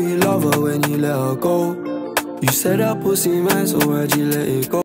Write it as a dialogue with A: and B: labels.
A: you love her when you let her go. You said that pussy man, so why'd you let it go?